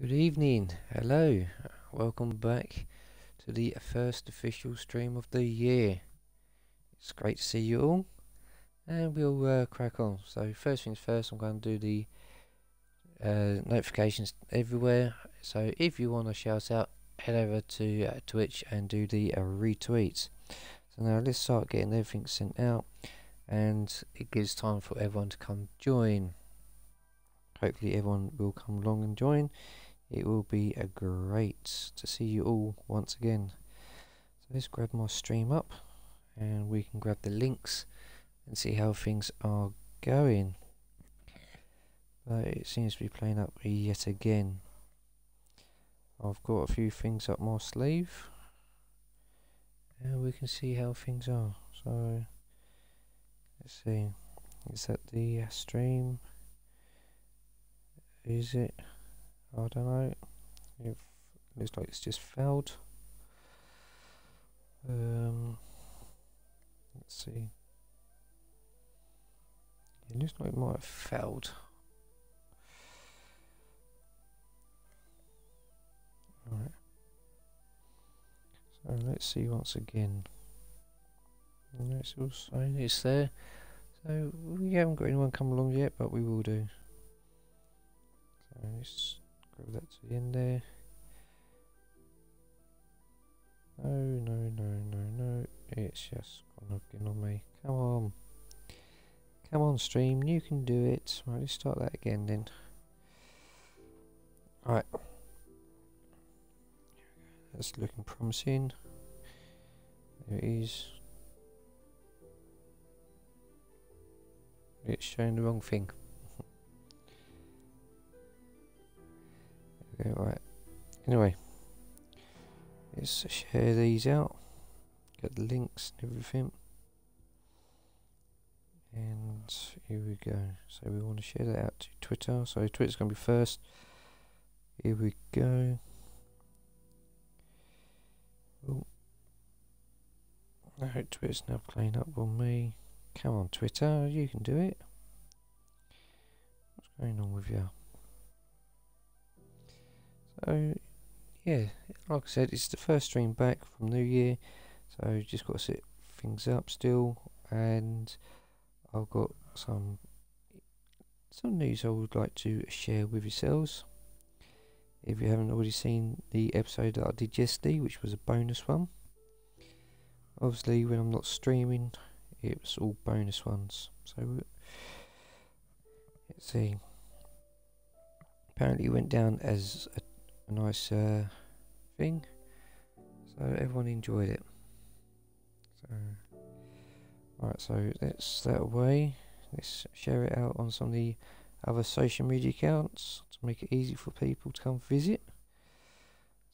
Good evening, hello, welcome back to the first official stream of the year. It's great to see you all, and we'll uh, crack on. So, first things first, I'm going to do the uh, notifications everywhere. So, if you want to shout out, head over to uh, Twitch and do the uh, retweets. So, now let's start getting everything sent out, and it gives time for everyone to come join. Hopefully, everyone will come along and join it will be a great to see you all once again. So let's grab my stream up and we can grab the links and see how things are going. But it seems to be playing up yet again. I've got a few things up my sleeve and we can see how things are. So let's see. Is that the stream? Is it? I don't know. It looks like it's just failed. Um, let's see. It looks like it might have failed. Alright. So let's see once again. it's all saying it's there. So we haven't got anyone come along yet, but we will do. So let's Grab that to the end there. No, no, no, no, no. It's just gone again on me. Come on. Come on, stream. You can do it. Right, let's start that again then. Alright. That's looking promising. There it is. It's showing the wrong thing. Right. Anyway, let's share these out. Get the links and everything. And here we go. So we want to share that out to Twitter. So Twitter's going to be first. Here we go. Oh. No, Twitter's now playing up on me. Come on, Twitter, you can do it. What's going on with you? So, yeah, like I said, it's the first stream back from New Year, so just got to set things up still, and I've got some some news I would like to share with yourselves. If you haven't already seen the episode that I did yesterday, which was a bonus one, obviously when I'm not streaming, it's all bonus ones. So let's see. Apparently, it went down as a a nice uh, thing. So everyone enjoyed it. So, right, so that's that away. Let's share it out on some of the other social media accounts to make it easy for people to come visit.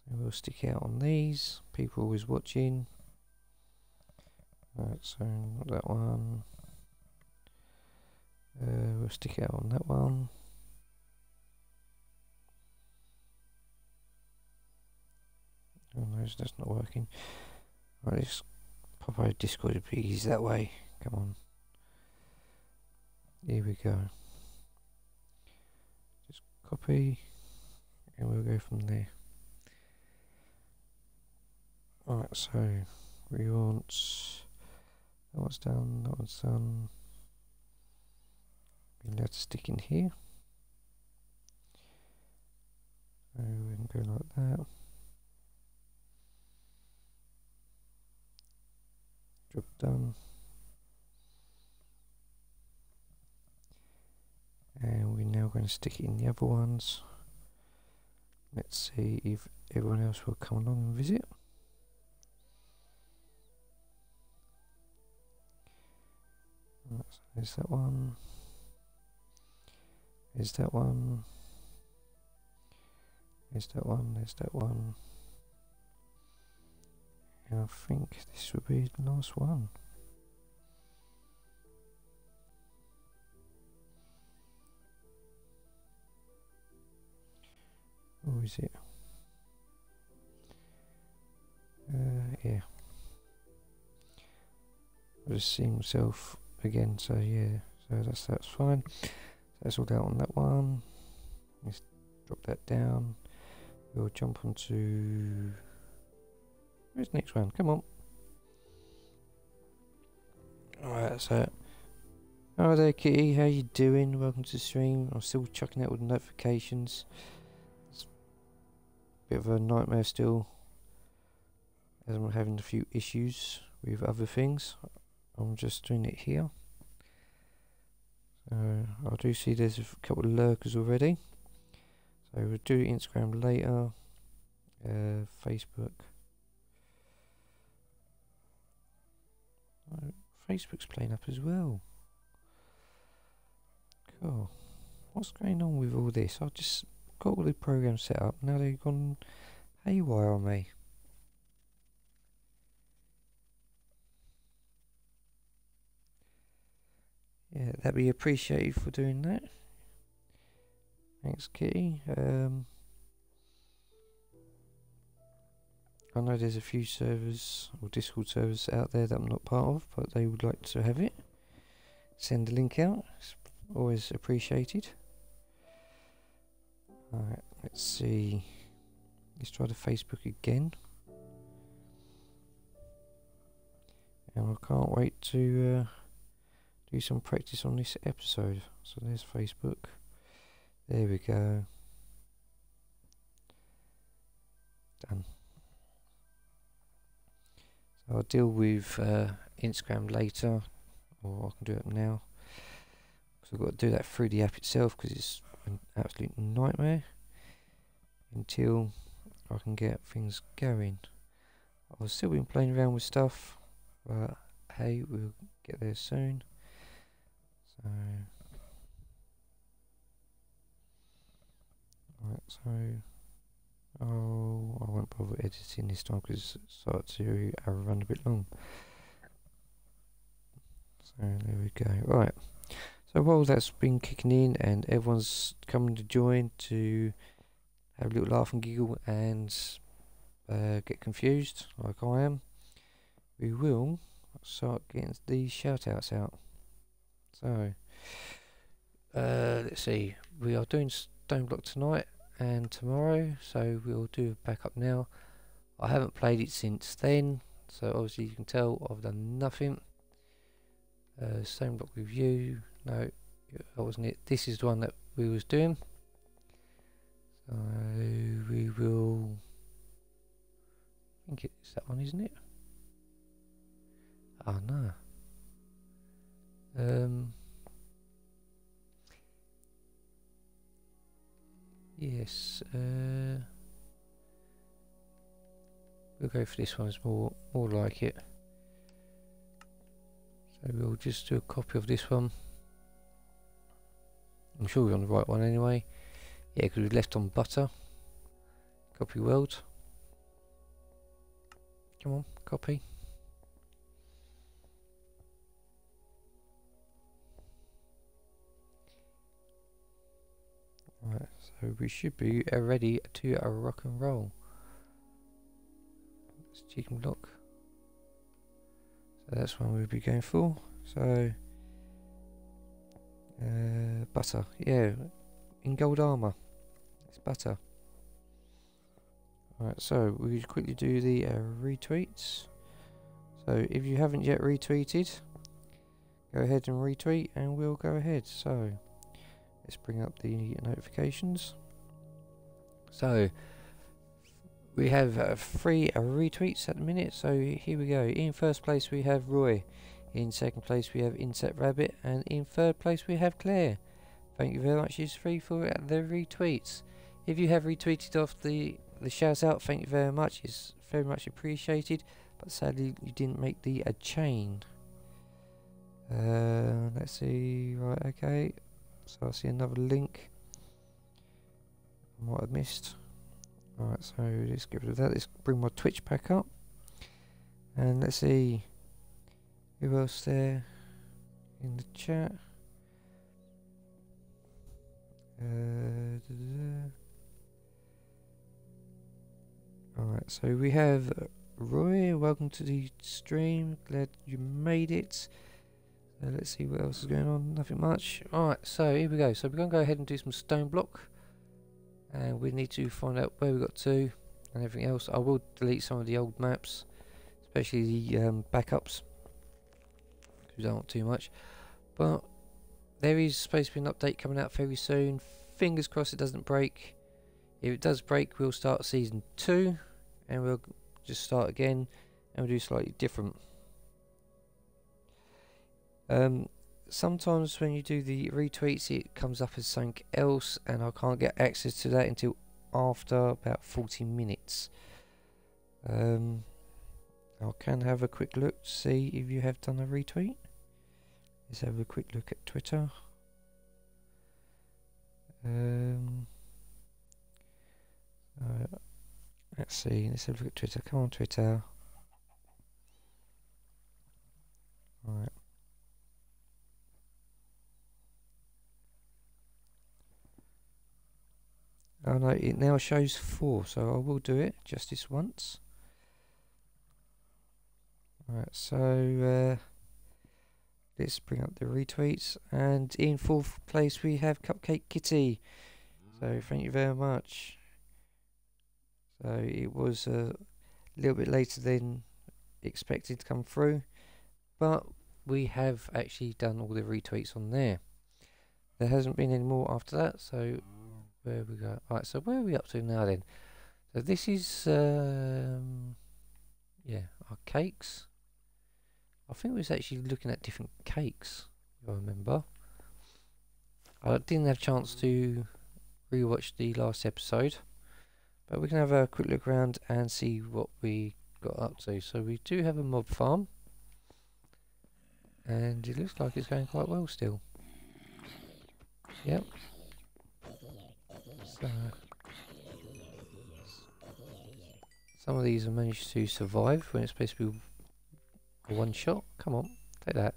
So we'll stick out on these. People always watching. Right, so that one. Uh, we'll stick out on that one. Oh no, that's not working. Right, let's pop our Discord please that way. Come on. Here we go. Just copy and we'll go from there. Alright, so we want that one's done, that one's done. We let stick in here. So we can go like that. Down and we're now going to stick it in the other ones. Let's see if everyone else will come along and visit. There's that one. There's that one. There's that one. There's that one I think this will be the last one. Who is it? Uh, yeah. I just see myself again, so yeah, so that's that's fine. So that's all down on that one. Let's drop that down. we'll jump onto where's the next one? Come on. Alright, so Hello there Kitty, how you doing? Welcome to the stream. I'm still chucking out the notifications. It's a bit of a nightmare still. As I'm having a few issues with other things. I'm just doing it here. So I do see there's a couple of lurkers already. So we'll do Instagram later. Uh, Facebook. Facebook's playing up as well. Cool. What's going on with all this? I've just got all the programs set up. Now they've gone haywire on me. Yeah, that'd be appreciated for doing that. Thanks, Kitty. Um, I know there's a few servers or Discord servers out there that I'm not part of, but they would like to have it. Send the link out. It's always appreciated. Alright, let's see. Let's try the Facebook again. And I can't wait to uh, do some practice on this episode. So there's Facebook. There we go. Done. I'll deal with uh, Instagram later, or I can do it now. So I've got to do that through the app itself because it's an absolute nightmare until I can get things going. I've still been playing around with stuff, but hey, we'll get there soon. So, right, so, oh, I won't bother editing this time because it starts to run a bit long. So there we go. Right. So while that's been kicking in and everyone's coming to join to have a little laugh and giggle and uh, get confused like I am, we will start getting the shout outs out. So, uh, let's see, we are doing Stone Block tonight and tomorrow, so we'll do a backup now. I haven't played it since then, so obviously you can tell I've done nothing. Uh, Stone Block review, no, that wasn't it. This is the one that we was doing. So we will. I think it's that one, isn't it? Oh no. Um. Yes. Uh. We'll go for this one. It's more more like it. So we'll just do a copy of this one. I'm sure we're on the right one anyway. Yeah, because we left on butter. Copy world. Come on, copy. Right, so we should be ready to rock and roll. Let's take a look. So that's one we'll be going for. So uh, butter, yeah, in gold armour. It's butter. Alright, so we quickly do the uh, retweets. So if you haven't yet retweeted, go ahead and retweet and we'll go ahead. So let's bring up the notifications. So we have uh, three uh, retweets at the minute. So here we go. In first place we have Roy. In second place we have Inset Rabbit and in third place we have Claire. Thank you very much you three for the retweets. If you have retweeted off the, the shout out, thank you very much. It's very much appreciated. But sadly you didn't make the a chain. Uh, let's see, right, okay. So I see another link. What I might have missed. Alright, so let's get rid of that. Let's bring my Twitch back up. And let's see. Who else there in the chat? Uh, Alright, so we have Roy, welcome to the stream, glad you made it. Uh, let's see what else is going on, nothing much. Alright, so here we go. So we're going to go ahead and do some stone block. and we need to find out where we got to and everything else. I will delete some of the old maps, especially the um, backups, because we don't want too much. But there is supposed to be an update coming out very soon. Fingers crossed it doesn't break. If it does break, we'll start season two, and we'll just start again, and we'll do slightly different. Um, sometimes when you do the retweets it comes up as something else and I can't get access to that until after about 40 minutes. Um, I can have a quick look to see if you have done a retweet. Let's have a quick look at Twitter. Um, uh, let's see, let's have a look at Twitter. Come on, Twitter. Alright. Oh no, it now shows four, so I will do it just this once. Right, so uh, let's bring up the retweets. And in fourth place we have Cupcake Kitty. So thank you very much. So it was a little bit later than expected to come through, but we have actually done all the retweets on there. There hasn't been any more after that, so where we go? Right, so where are we up to now then? So this is, um, yeah, our cakes. I think we was actually looking at different cakes, if I remember. I didn't have a chance to rewatch the last episode, but we can have a quick look around and see what we got up to. So we do have a mob farm, and it looks like it's going quite well still. Yep, so some of these have managed to survive when it's supposed to be a one shot. Come on, take that.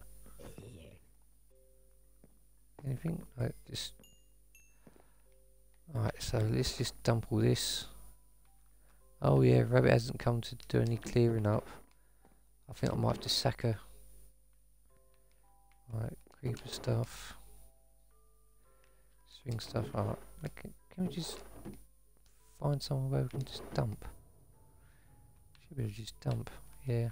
Anything? Just. Alright, so let's just dump all this. Oh yeah, Rabbit hasn't come to do any clearing up. I think I might have to sack her. Alright, creeper stuff. String stuff. Alright, okay. Can we just find somewhere where we can just dump? Should be able to just dump, yeah.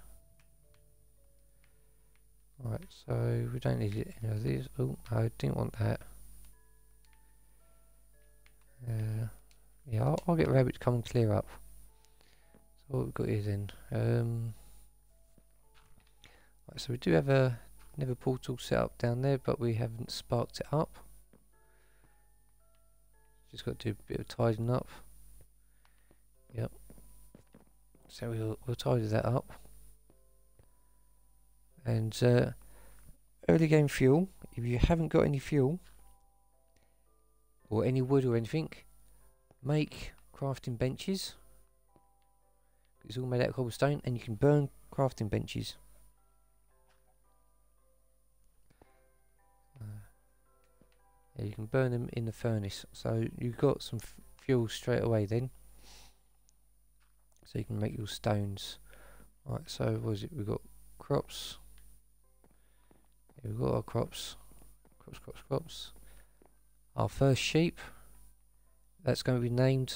Right, so we don't need any of these. Oh, I didn't want that. Uh, yeah, I'll, I'll, get Rabbit to come and clear up. So what we've got here then. Um, right, so we do have a Nether portal set up down there, but we haven't sparked it up. Just got to do a bit of tidying up. Yep. So we'll, we'll tidy that up. And uh, early game fuel, if you haven't got any fuel, or any wood or anything, make crafting benches. It's all made out of cobblestone, and you can burn crafting benches. Yeah, you can burn them in the furnace. So you've got some fuel straight away then. So you can make your stones. Right, so what is it? We've got crops. We've got our crops. Crops, crops, crops. Our first sheep. That's going to be named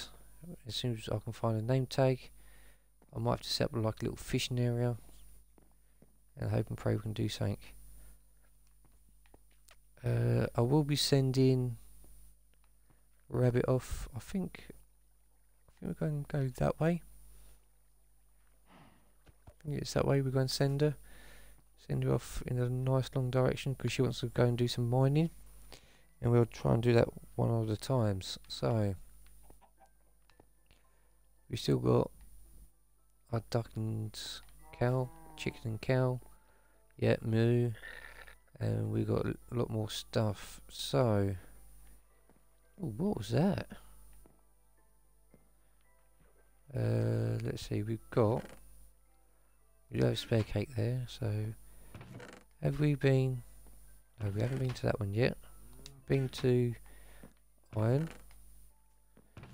as soon as I can find a name tag. I might have to set up like a little fishing area. And hope and pray we can do something. Uh, I will be sending Rabbit off. I think. I think we're going to go that way. I think it's that way we're going to send her. Send her off in a nice long direction because she wants to go and do some mining. And we'll try and do that one of the times. So. We still got our duck and cow, chicken and cow. Yeah, moo and we got a lot more stuff. So ooh, what was that? Uh, let's see we've got we do have spare cake there so have we been no we haven't been to that one yet. Been to iron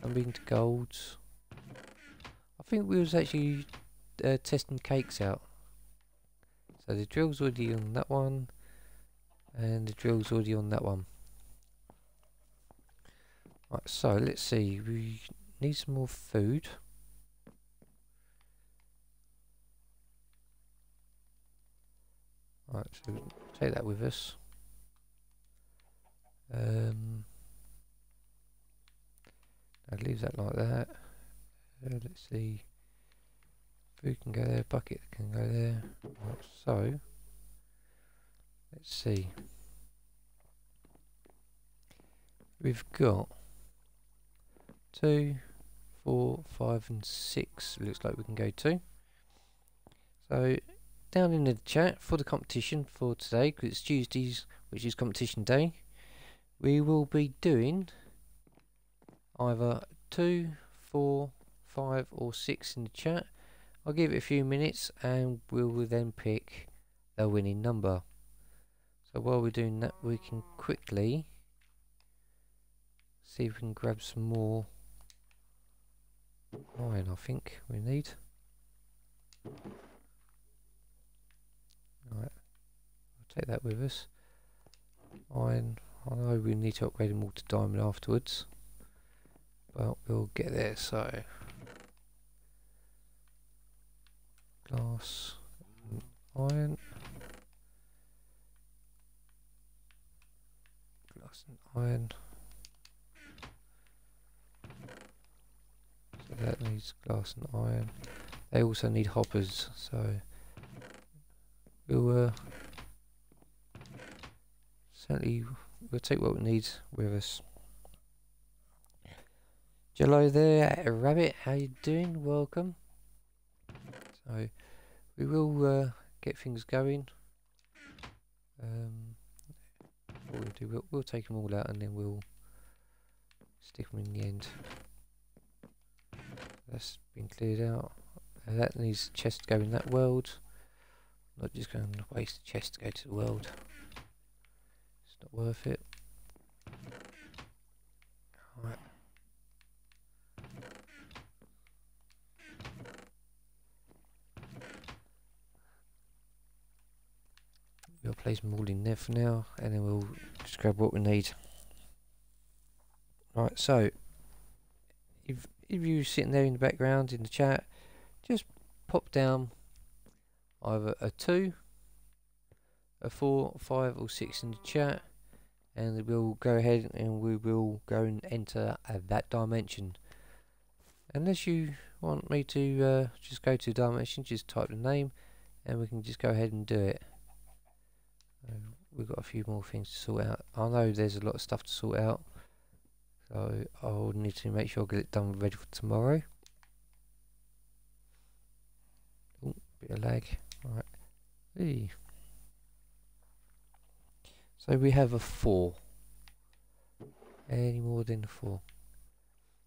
and been to golds. I think we was actually uh, testing cakes out. So the drill's already on that one and the drill's already on that one. Right, so let's see. We need some more food. Right, so take that with us. Um, I'd leave that like that. Uh, let's see. Food can go there, bucket can go there. Right, so, let's see. We've got two, four, five and six looks like we can go to. So down in the chat for the competition for today, because it's Tuesdays, which is competition day, we will be doing either two, four, five or six in the chat. I'll give it a few minutes and we will then pick the winning number. So while we're doing that we can quickly see if we can grab some more iron I think we need. Right, I'll take that with us. Iron, I know we need to upgrade them all to diamond afterwards. But we'll get there, so... Glass, mm, iron. Glass and iron. So that needs glass and iron. They also need hoppers, so we'll uh, certainly we'll take what we need with us. Jello there, Rabbit, how you doing? Welcome. So we will uh, get things going. Um, what we'll do, we'll, we'll take them all out and then we'll stick them in the end. That's been cleared out. Uh, that needs chest to go in that world. Not just going to waste the chest to go to the world. It's not worth it. Place them all in there for now and then we'll just grab what we need. Right, so if if you're sitting there in the background in the chat, just pop down either a 2, a 4, 5 or 6 in the chat and we'll go ahead and we will go and enter uh, that dimension. Unless you want me to uh, just go to dimension, just type the name and we can just go ahead and do it. We've got a few more things to sort out. I know there's a lot of stuff to sort out. So I'll need to make sure I get it done ready for tomorrow. Ooh, bit of lag. Right. Hey. So we have a four. Any more than a four.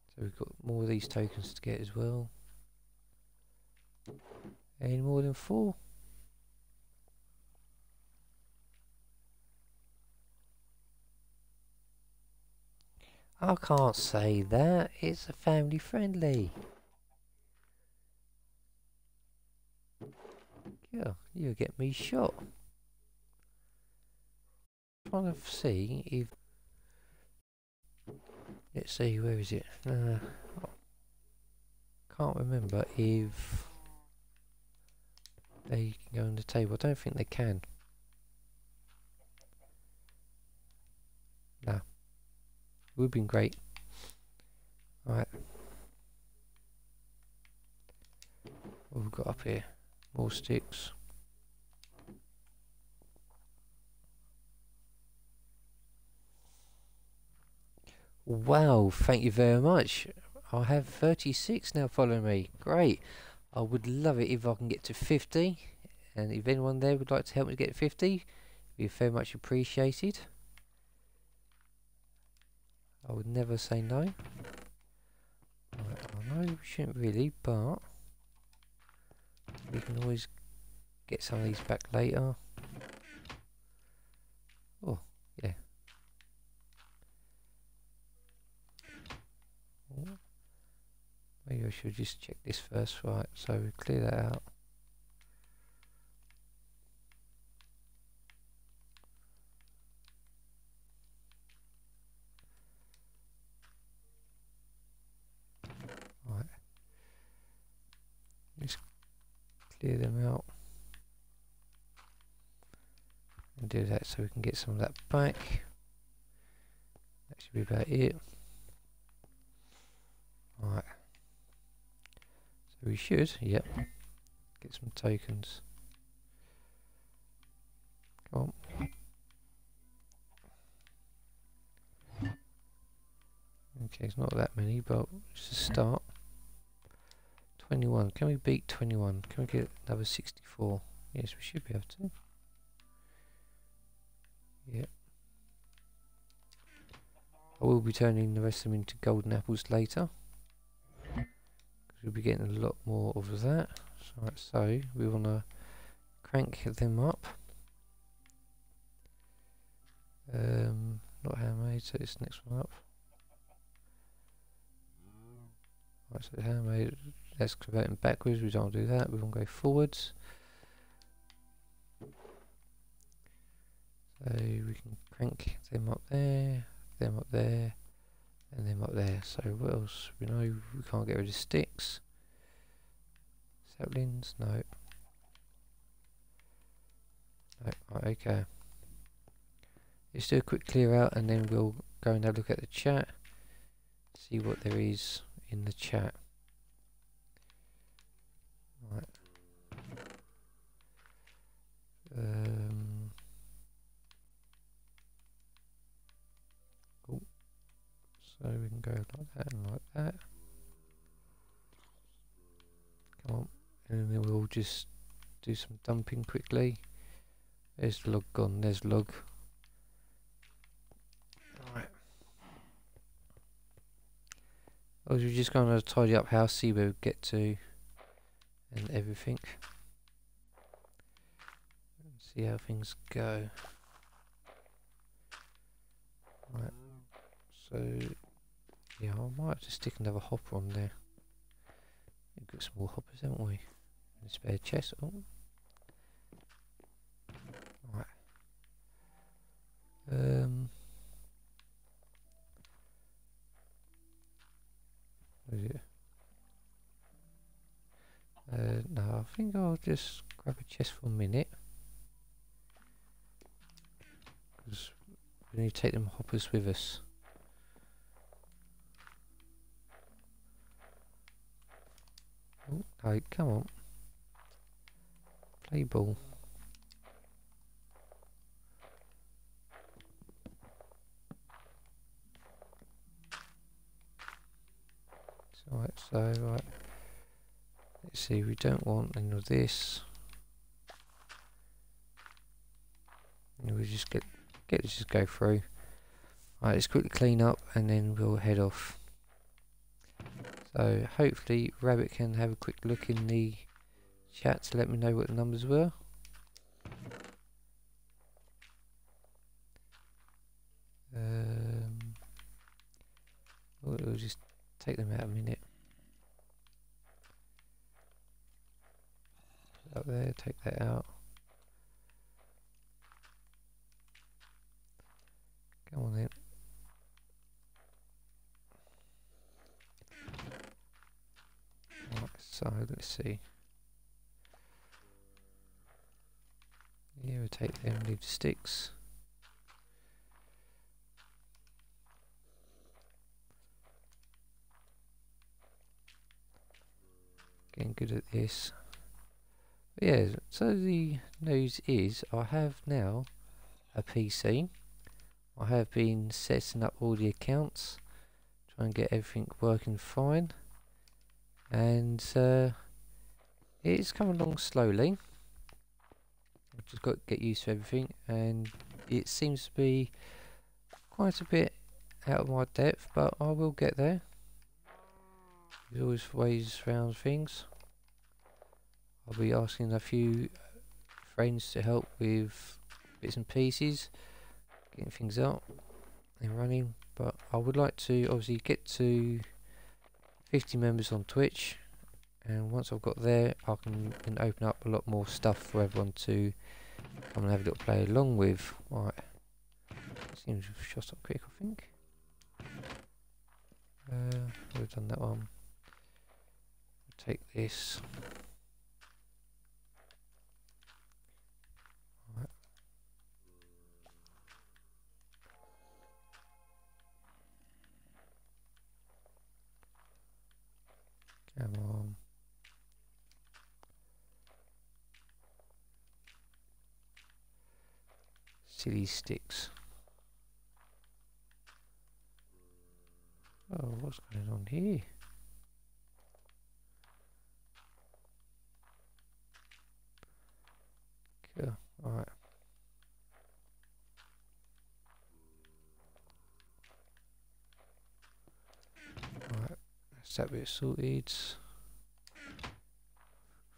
So we've got more of these tokens to get as well. Any more than four? I can't say that. It's a family friendly. Yeah, you'll get me shot. Trying to see if. Let's see, where is it? Uh, can't remember if they can go on the table. I don't think they can. No. Would have been great. Alright. What have we got up here? More sticks. Wow, thank you very much. I have 36 now following me. Great. I would love it if I can get to 50. And if anyone there would like to help me get 50, it'd be very much appreciated. I would never say no. Right, I know we shouldn't really, but we can always get some of these back later. Oh, yeah. Oh. Maybe I should just check this first, right, so we clear that out. Clear them out. And do that so we can get some of that back. That should be about it. Right. So we should yep. Get some tokens. Come on. Okay it's not that many but it's a start 21. Can we beat 21? Can we get another 64? Yes, we should be able to. Yep. I will be turning the rest of them into golden apples later. Because we'll be getting a lot more of that. So, right, so we want to crank them up. Um, not handmade, so it's next one up. Right, so handmade Them backwards. We don't do that. We want to go forwards. So we can crank them up there, them up there, and them up there. So what else? We know we can't get rid of sticks. Saplings? No. No. Right, okay. Let's do a quick clear out and then we'll go and have a look at the chat. See what there is in the chat. Um, cool. So we can go like that and like that. Come on. And then we'll just do some dumping quickly. There's log gone, there's log. Right. I was just going to tidy up how see where we get to and everything. See how things go. Right, so yeah, I might have to stick another hopper on there. We've got some more hoppers, haven't we? In a spare chest. Oh. Right. Um. Uh, no, I think I'll just grab a chest for a minute. Because we need to take them hoppers with us. Oh, come on. Play ball. Right, so, right. Let's see, we don't want any of this. And we just get this just go through. Right, let's quickly clean up and then we'll head off. So hopefully Rabbit can have a quick look in the chat to let me know what the numbers were. Um, we'll just take them out a minute. up there, take that out. Come on then. Right, so let's see. Take them, leave sticks. Getting good at this yeah, so the news is I have now a PC. I have been setting up all the accounts, trying to get everything working fine, and uh, it's coming along slowly. I've just got to get used to everything, and it seems to be quite a bit out of my depth, but I will get there. There's always ways around things. I'll be asking a few friends to help with bits and pieces, getting things out and running. But I would like to obviously get to 50 members on Twitch, and once I've got there, I can, can open up a lot more stuff for everyone to come and have a little play along with. Right, seems to have shot up quick, I think. Uh, we've done that one. Take this. On. Silly sticks. Oh, what's going on here? Cool. Alright, bit sorted. I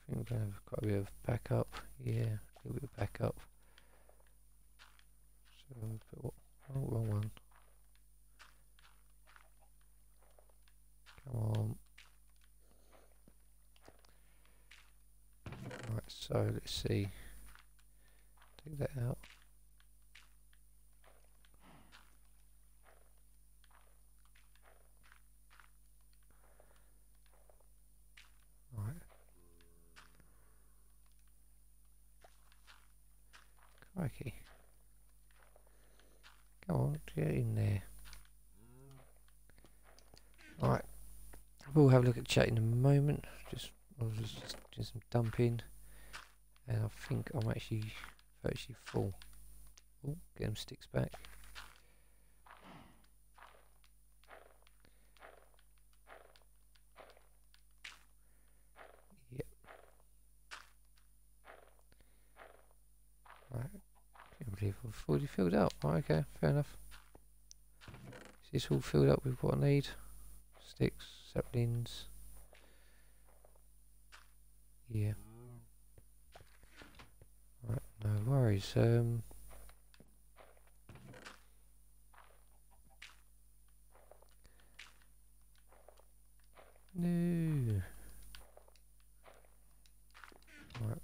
think we're going to have quite a bit of backup. Yeah, a little bit of backup. So, put what? Oh, wrong one. Come on. Right, so let's see. Take that out. Crikey. Come on, get in there. Alright. We'll have a look at chat in a moment. Just I'll just do some dumping. And I think I'm actually virtually full. Oh, get them sticks back. Yep. Right. Fully filled up. Okay, fair enough. Is this all filled up with what I need? Sticks, saplings. Yeah. Right, no worries. Um, no. Right.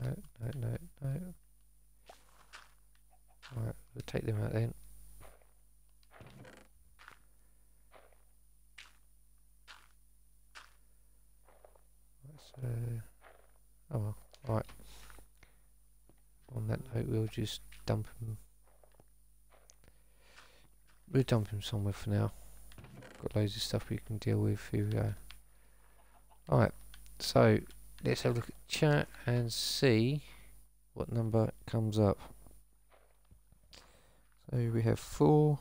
No, no, no, no. Right, we'll take them out then. So, oh well, right. On that note, we'll just dump him. We'll dump him somewhere for now. Got loads of stuff we can deal with. Here we go. Alright, so let's have a look at chat and see what number comes up. So we have four.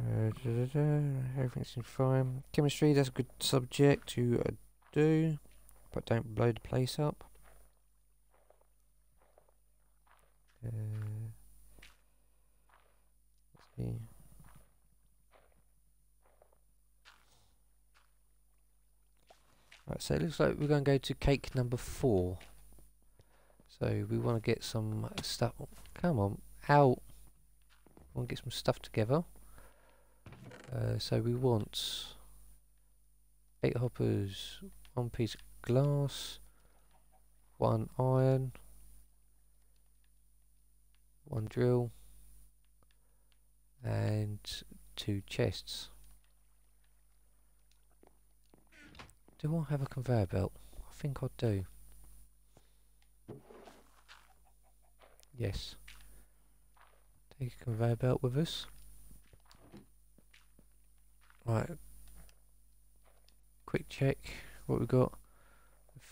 Uh, da, da, da, everything seems fine. Chemistry, that's a good subject to uh, do, but don't blow the place up. Uh, let's see. Right, so it looks like we're going to go to cake number four. So we want to get some stuff. Come on, out. Want to get some stuff together. Uh, so we want eight hoppers, one piece of glass, one iron, one drill, and two chests. Do I have a conveyor belt? I think I do. Yes. Take a conveyor belt with us. Right. Quick check what we got.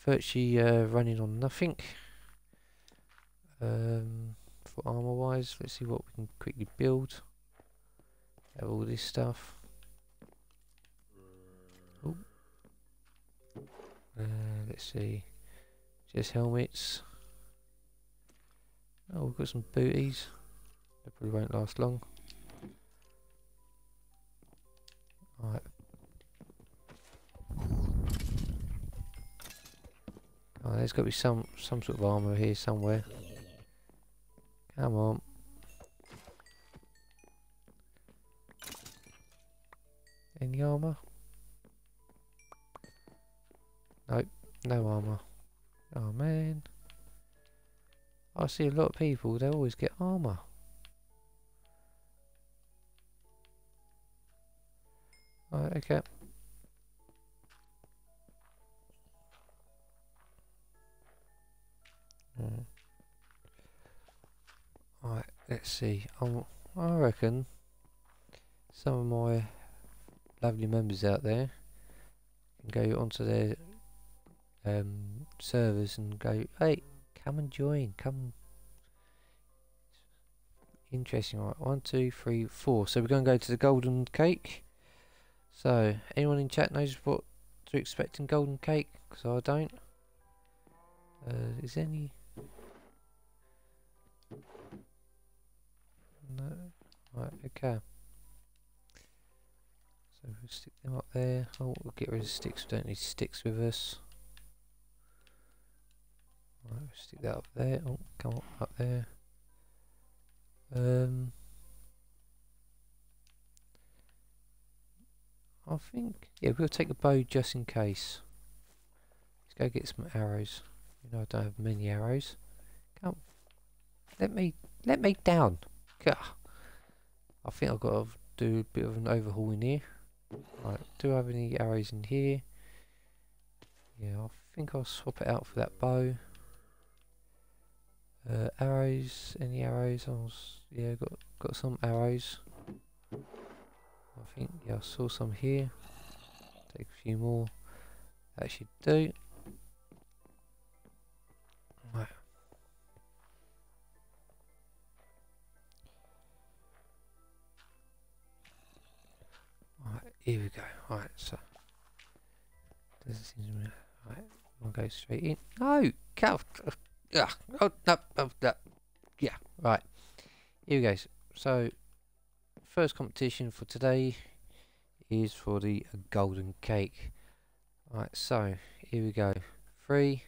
Virtually uh, running on nothing. Um, for armor wise, let's see what we can quickly build. Have all this stuff. Uh, let's see. Just helmets. Oh, we've got some booties. They probably won't last long. Right. Oh, there's got to be some some sort of armor here somewhere. Come on. Any armor? Nope, no armor. Oh man. I see a lot of people, they always get armor. Right, okay. Mm. let's see. i I reckon some of my lovely members out there can go onto their um, servers and go, hey, come and join, come. Interesting, right? One, two, three, four. So we're going to go to the golden cake. So, anyone in chat knows what to expect in golden cake? Because I don't. Uh, is any... No. Right, okay. So we'll stick them up there. Oh, we'll get rid of sticks. We don't need sticks with us. Right, we'll stick that up there. Oh, come up, up there. Um, I think, yeah, we'll take a bow just in case. Let's go get some arrows. You know I don't have many arrows. Come, let me, let me down. Gah. I think I've got to do a bit of an overhaul in here. Right, do I have any arrows in here? Yeah, I think I'll swap it out for that bow. Uh, arrows, any arrows? Was, yeah, got got some arrows. I think, yeah, I saw some here. Take a few more. That should do. Right. Right, here we go. Right, so. Doesn't seem to be. Right, we'll go straight in. No! Cow! Yeah. Oh, no, no, no. Yeah, right. Here we go. So, first competition for today is for the golden cake. Right, so, here we go. Three,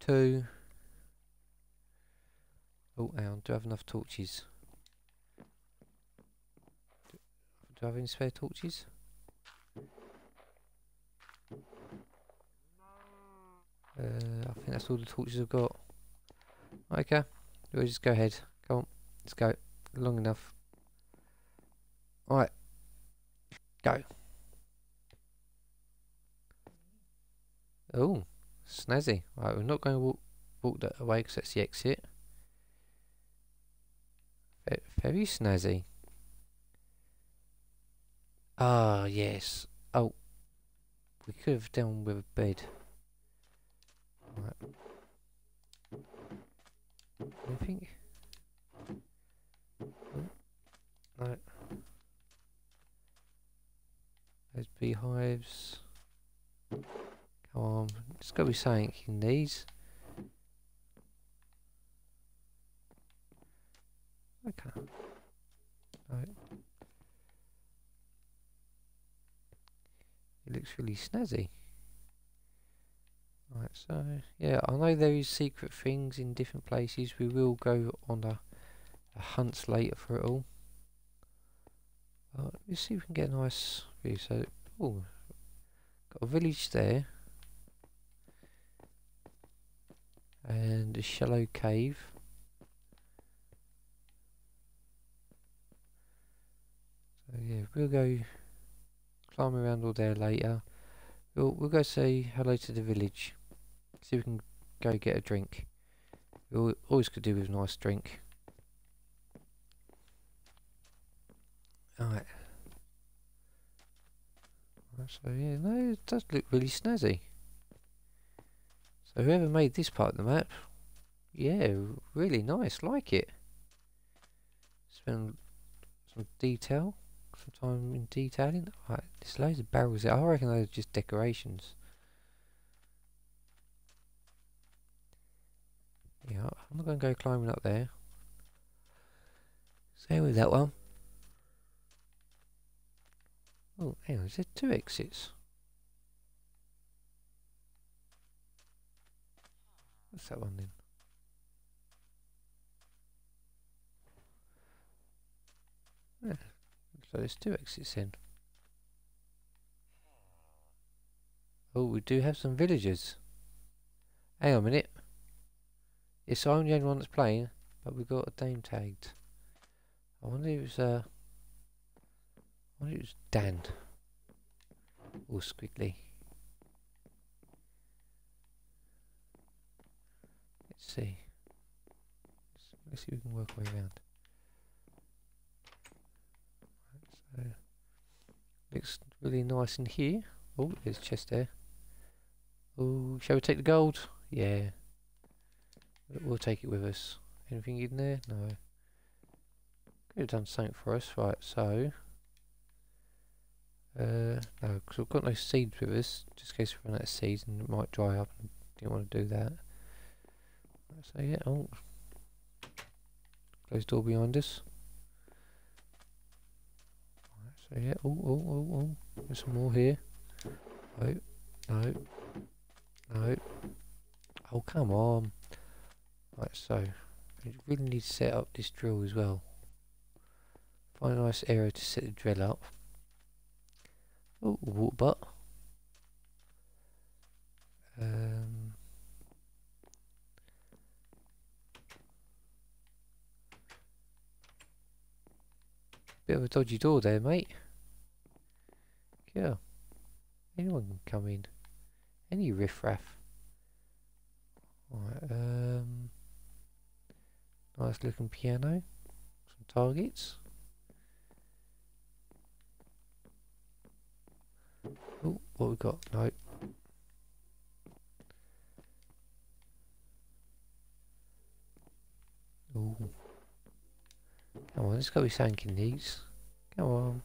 two. Oh, hang on. Do I have enough torches? Do I have any spare torches? Uh, I think that's all the torches I've got. Okay, we'll just go ahead. Come on, let's go. Long enough. Alright, go. Oh, snazzy. Right, we're not going to walk, walk that away because that's the exit. Very snazzy. Ah, yes. Oh, we could have done with a bed. Right. Anything? No. There's beehives. Come on, there's got to be something in these. Okay. No. It looks really snazzy. Right, so yeah, I know there is secret things in different places. We will go on a, a hunt later for it all. Uh, let's see if we can get a nice view. So, oh, got a village there, and a shallow cave. So yeah, we'll go climb around all there later. We'll, we'll go say hello to the village. See if we can go get a drink. We always could do with a nice drink. Alright. So yeah, no, it does look really snazzy. So whoever made this part of the map, yeah, really nice, like it. Spend some detail some time in detailing. Right, there's loads of barrels there. I reckon those are just decorations. Yeah, I'm not going to go climbing up there. Stay with that one. Oh, hang on, is there two exits? What's that one then? Yeah. So there's two exits in. Oh, we do have some villagers. Hang on a minute. Yes, I'm the only one that's playing, but we've got a dame tagged. I wonder if it was, uh, I wonder if it was Dan. Or Squiggly. Let's see. let's see if we can work our way around. Right, so looks really nice in here. Oh, there's chest there. Oh, shall we take the gold? Yeah. We'll take it with us. Anything in there? No. Could have done something for us. Right, so... Uh, no, because we've got no seeds with us, just in case we run out of seeds and it might dry up didn't want to do that. So yeah, oh. Closed door behind us. So yeah, oh, oh, oh, oh. There's some more here. No, no, no. Oh, come on. Right, so, we really need to set up this drill as well. Find a nice area to set the drill up. Oh, water butt. Um, bit of a dodgy door there, mate. Yeah. Anyone can come in. Any riffraff. Right, um... Nice looking piano. Some targets. Oh, what we got? No. Oh. Come on, there's got to be something in these. Come on.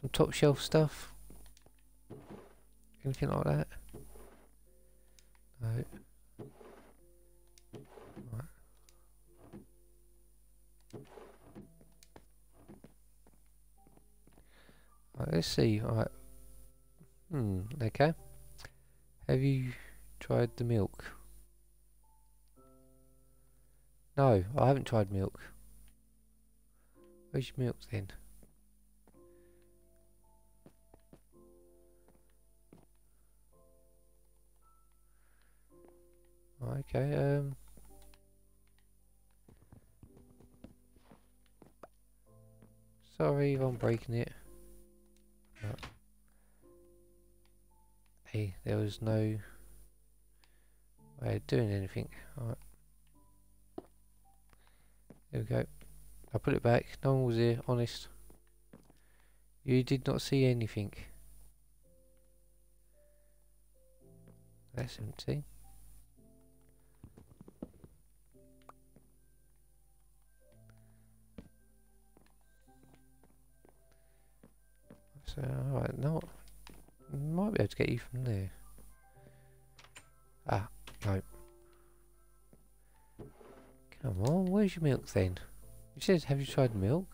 Some top shelf stuff. Anything like that? No. Right. Let's see. Alright. Hmm, okay. Have you tried the milk? No, I haven't tried milk. Where's your milk then? Okay, um... Sorry if I'm breaking it. Hey, there was no way of doing anything. Alright. There we go. I put it back. No one was here, honest. You did not see anything. That's empty. So, alright, no. Might be able to get you from there. Ah, no. Come on, where's your milk then? You said, have you tried milk?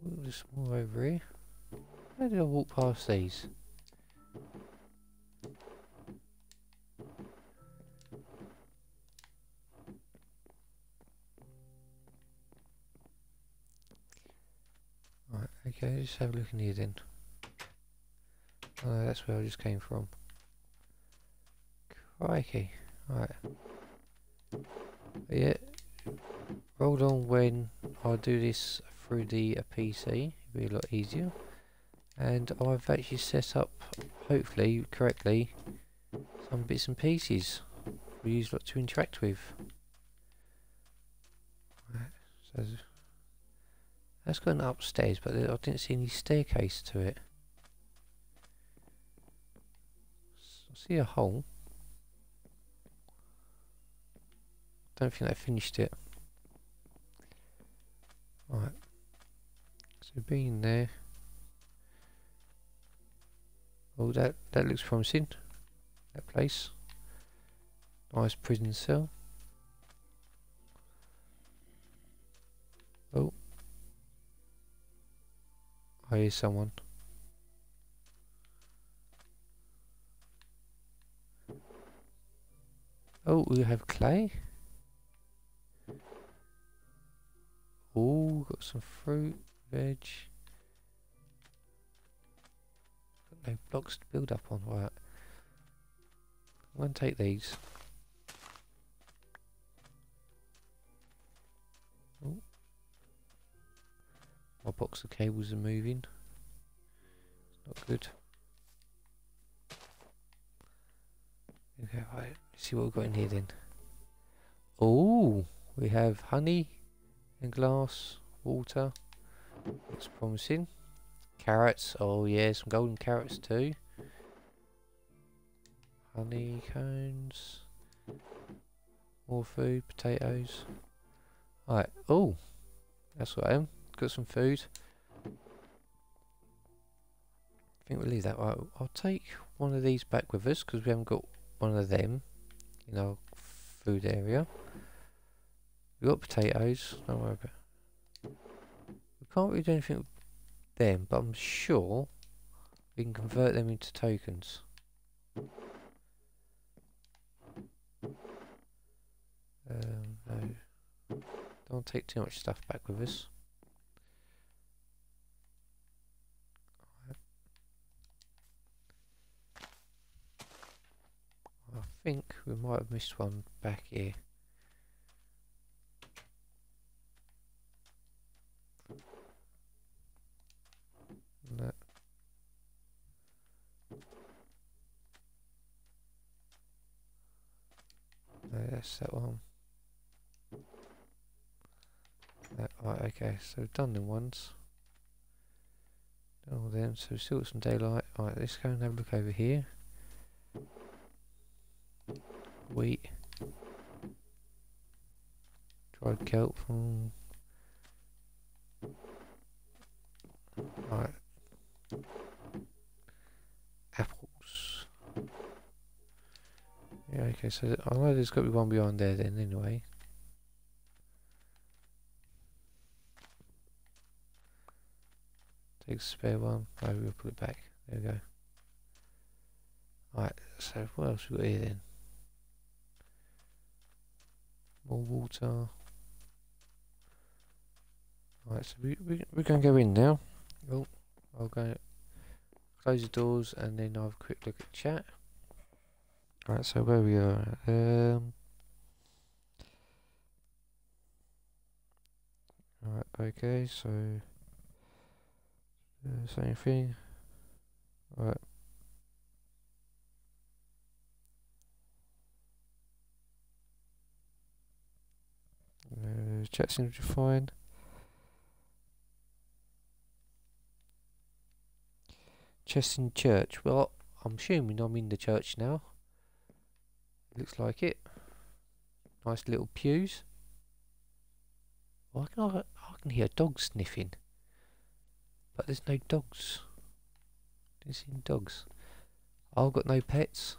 There's more over here. How did I walk past these? Right, okay, let's have a look in here then. Oh, that's where I just came from. Crikey. Right. Yeah. Roll on when I do this through the uh, PC. It'll be a lot easier. And I've actually set up, hopefully, correctly, some bits and pieces for you lot to interact with. Right, so that's going upstairs, but I didn't see any staircase to it. I see a hole. Don't think they finished it. Right. So being there. Oh that that looks promising. That place. Nice prison cell. Oh. I hear someone. Oh, we have clay. Oh, got some fruit, veg. Got no blocks to build up on. Right. I'm going to take these. Oh. My box of cables are moving. It's not good. go. Right, let's see what we've got in here then. Oh, we have honey and glass, water. Looks promising. Carrots. Oh yeah, some golden carrots too. Honey cones. More food, potatoes. Alright, Oh, that's what I am. Got some food. I think we'll leave that. Right. I'll take one of these back with us because we haven't got one of them in our food area. We've got potatoes. Don't worry about it. We can't really do anything with them, but I'm sure we can convert them into tokens. Um, no. Don't take too much stuff back with us. I think we might have missed one back here. No. That's that one. Uh, right, okay, so we've done them once. Done all them, so we've still got some daylight. Alright, let's go and have a look over here. Wheat. Dried kelp from... Right. Apples. Yeah, okay, so I know there's got to be one behind there then anyway. Take spare one. Oh, we'll put it back. There we go. Alright, so what else we got here then? More water. Alright, so we, we, we're going to go in now. Oh, I'll go close the doors and then I'll have a quick look at chat. Right, so where we are. Um, Alright, okay, so uh, same thing. Alright. Uh, chat seems to be fine. Cheston Church. Well, I'm assuming I'm in the church now. Looks like it. Nice little pews. I, can, I, I can hear dogs sniffing. But there's no dogs. Didn't see any dogs. I've got no pets.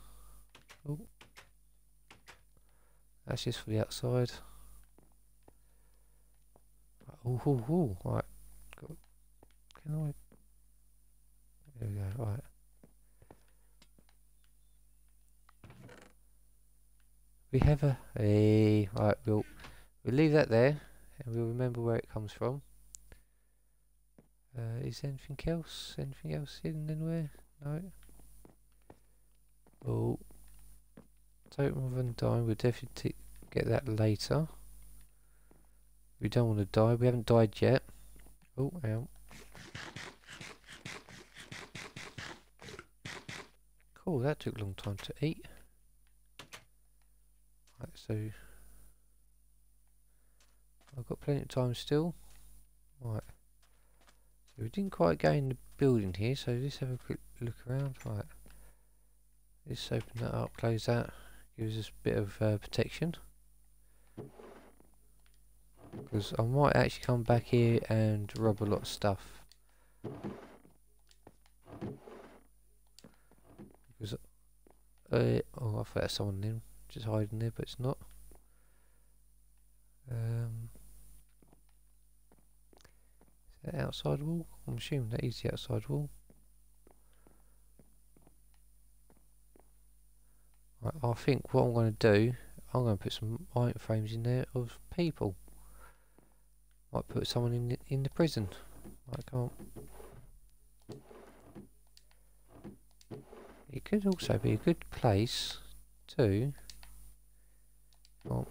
Oh. That's just for the outside. Oh, oh, oh, right. Can I? There we go, right. We have a, a right, we'll, we'll leave that there and we'll remember where it comes from. Uh, is anything else? Anything else hidden anywhere? No. Oh. Totem of Undying, we'll definitely get that later. We don't want to die. We haven't died yet. Oh, out. Cool, that took a long time to eat. Right, so... I've got plenty of time still. Right. So we didn't quite get in the building here, so let's have a quick look around. Right. Let's open that up, close that. Gives us a bit of uh, protection. Because I might actually come back here and rob a lot of stuff. Because, uh, oh, I thought someone in, just hiding there, but it's not. Um, is that outside wall? I'm assuming that is the outside wall. Right, I think what I'm going to do, I'm going to put some iron frames in there of people. Might put someone in the, in the prison. I can't. It could also be a good place to. Well,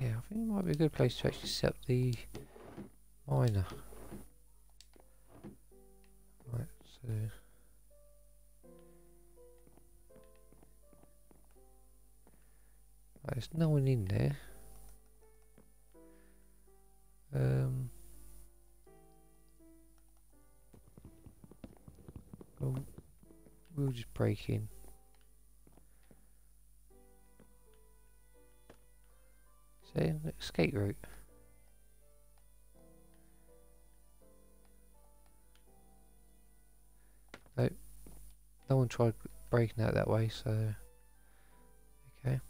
yeah, I think it might be a good place to actually set the miner. Right, so... There's no one in there. Um. We'll just break in. See, escape route. No, no one tried breaking out that way, so okay.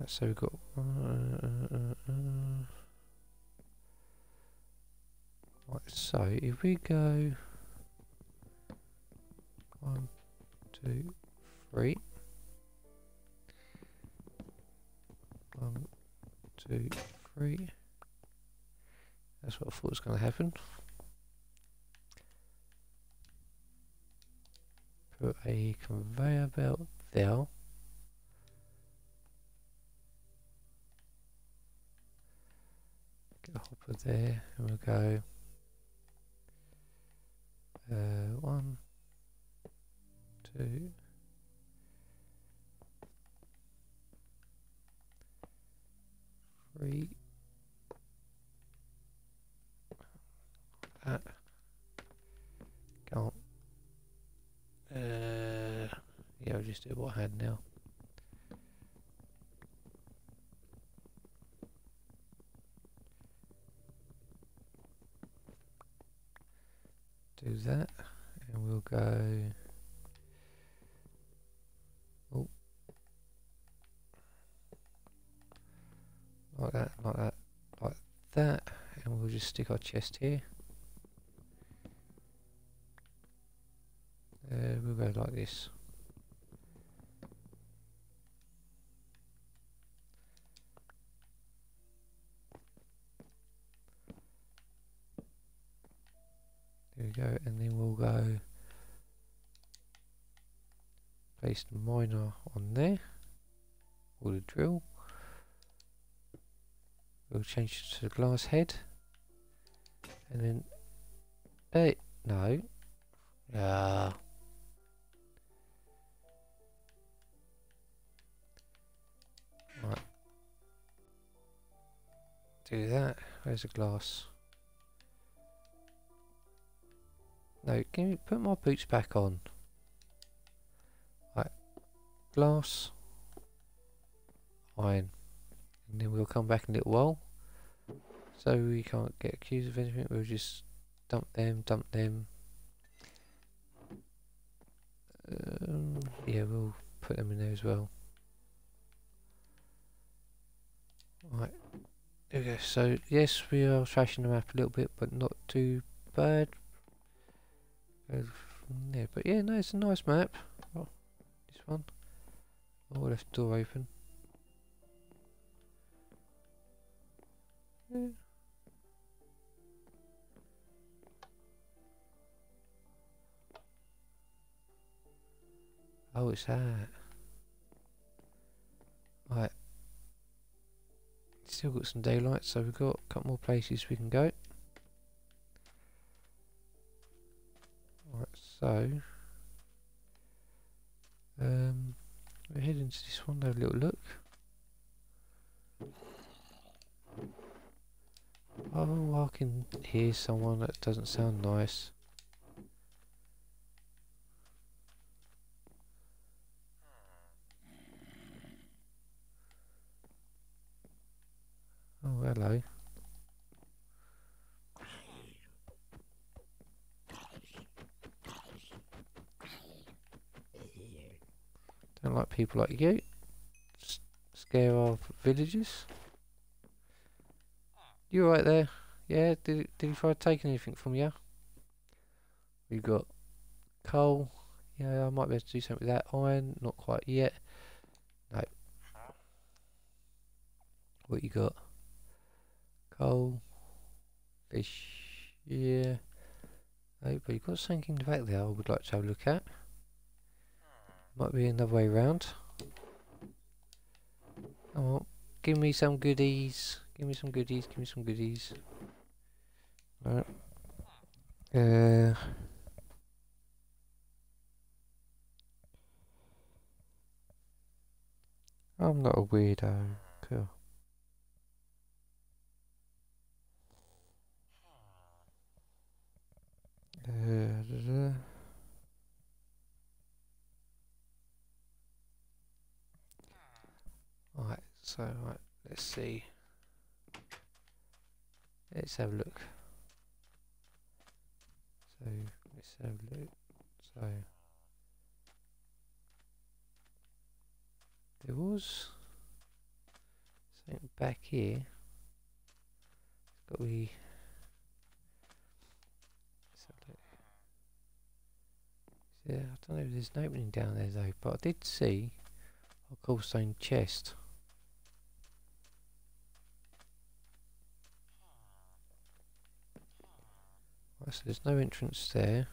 Right, so we've got. Uh, uh, uh, uh. right, so if we go one, two, three. One, two, three. That's what I thought was going to happen. Put a conveyor belt there. Get a hopper there, and we'll go uh, one, two, three. That can't. Uh, yeah, I'll just do what I had now. Do that, and we'll go. Oh, like that, like that, like that, and we'll just stick our chest here. Uh, we'll go like this. There we go, and then we'll go place the miner on there, or the drill. We'll change it to the glass head, and then, hey, no, yeah. Right. Do that. Where's the glass? No, can you put my boots back on? Right. Glass. Iron. And then we'll come back in a little while. So we can't get accused of anything. We'll just dump them, dump them. Um, yeah, we'll put them in there as well. Right, go. So, yes, we are trashing the map a little bit, but not too bad. Yeah, but yeah, no, it's a nice map. Oh, this one. Oh, left door open. Oh, it's that. Right. Still got some daylight, so we've got a couple more places we can go. Right, so um, we're heading to this one. Have a little look. Oh, I can hear someone that doesn't sound nice. Oh, hello. Don't like people like you. S scare off villagers. You right there? Yeah, did, did he try to take anything from you? We've got coal. Yeah, I might be able to do something with that. Iron, not quite yet. No. What you got? Coal. Fish. Yeah. No, but you've got something back there I would like to have a look at. Might be another way around. Oh, give me some goodies. Give me some goodies. Give me some goodies. Right. Uh. I'm not a weirdo. Cool. Uh. Right, so right, let's see. Let's have a look. So let's have a look. So there was something back here. It's got look. Yeah, I don't know if there's an opening down there though, but I did see a cobblestone chest. Right, so there's no entrance there.